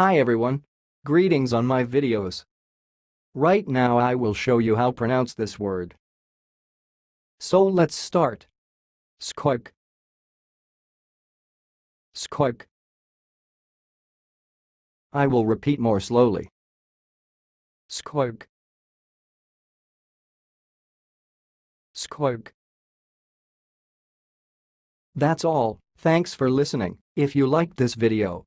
Hi everyone. Greetings on my videos. Right now I will show you how pronounce this word. So let's start. Scoyk. Scoyk. I will repeat more slowly. Scoyk. Scoyk. That's all, thanks for listening. If you liked this video,